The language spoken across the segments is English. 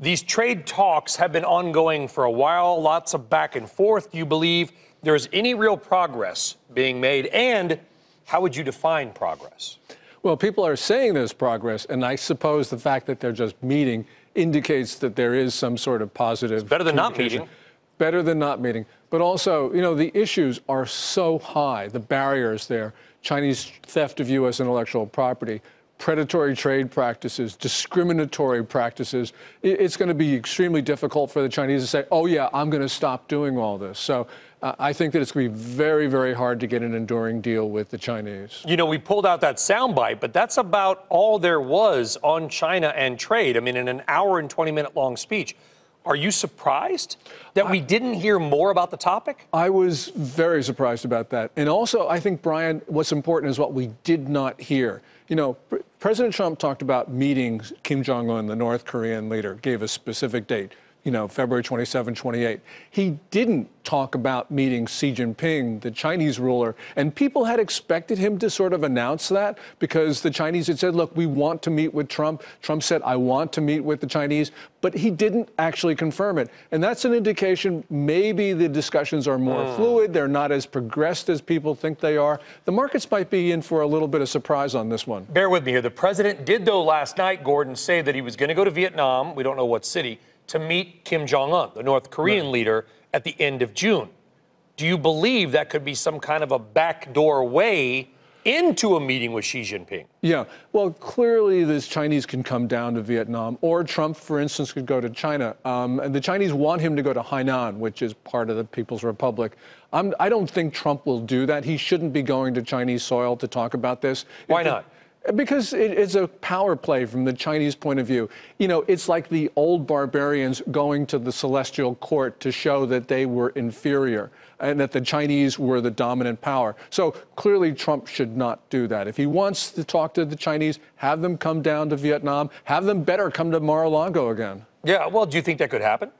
These trade talks have been ongoing for a while, lots of back and forth. Do you believe there's any real progress being made? And how would you define progress? Well, people are saying there's progress, and I suppose the fact that they're just meeting indicates that there is some sort of positive. It's better than not meeting. Better than not meeting. But also, you know, the issues are so high, the barriers there Chinese theft of U.S. intellectual property, predatory trade practices, discriminatory practices. It's going to be extremely difficult for the Chinese to say, oh, yeah, I'm going to stop doing all this. So uh, I think that it's going to be very, very hard to get an enduring deal with the Chinese. You know, we pulled out that soundbite, but that's about all there was on China and trade. I mean, in an hour and 20 minute long speech. Are you surprised that we didn't hear more about the topic? I was very surprised about that. And also, I think, Brian, what's important is what we did not hear. You know, President Trump talked about meeting Kim Jong un, the North Korean leader, gave a specific date, you know, February 27, 28. He didn't talk about meeting Xi Jinping, the Chinese ruler. And people had expected him to sort of announce that because the Chinese had said, look, we want to meet with Trump. Trump said, I want to meet with the Chinese. But he didn't actually confirm it. And that's an indication maybe the discussions are more hmm. fluid. They're not as progressed as people think they are. The markets might be in for a little bit of surprise on this one. Bear with me here. The president did, though, last night, Gordon, say that he was going to go to Vietnam, we don't know what city, to meet Kim Jong un, the North Korean leader, at the end of June. Do you believe that could be some kind of a backdoor way into a meeting with Xi Jinping? Yeah, well, clearly the Chinese can come down to Vietnam, or Trump, for instance, could go to China. Um, and the Chinese want him to go to Hainan, which is part of the People's Republic. I'm, I don't think Trump will do that. He shouldn't be going to Chinese soil to talk about this. Why If not? Because it is a power play from the Chinese point of view. You know, it's like the old barbarians going to the celestial court to show that they were inferior and that the Chinese were the dominant power. So clearly, Trump should not do that. If he wants to talk to the Chinese, have them come down to Vietnam, have them better come to Mar a Lago again. Yeah, well, do you think that could happen?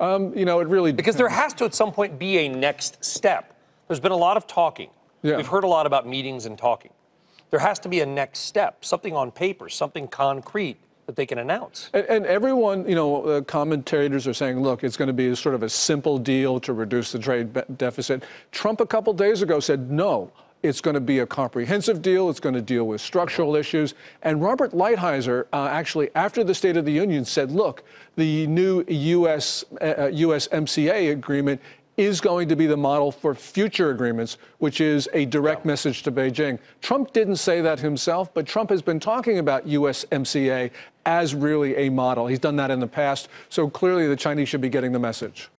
Um, you know, it really Because there has to, at some point, be a next step. There's been a lot of talking. Yeah. We've heard a lot about meetings and talking. There has to be a next step, something on paper, something concrete that they can announce. And, and everyone, you know, uh, commentators are saying, look, it's going to be sort of a simple deal to reduce the trade deficit. Trump a couple days ago said, no, it's going to be a comprehensive deal. It's going to deal with structural issues. And Robert Lighthizer, uh, actually, after the State of the Union, said, look, the new U.S. Uh, USMCA agreement is going to be the model for future agreements, which is a direct message to Beijing. Trump didn't say that himself, but Trump has been talking about USMCA as really a model. He's done that in the past, so clearly the Chinese should be getting the message.